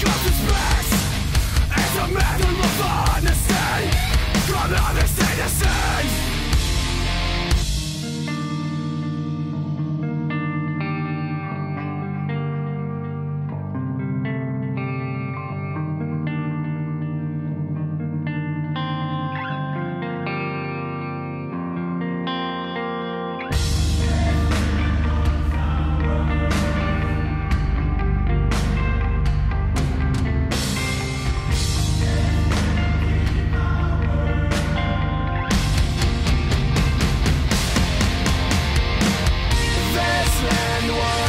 It's a matter of honesty From other state and one.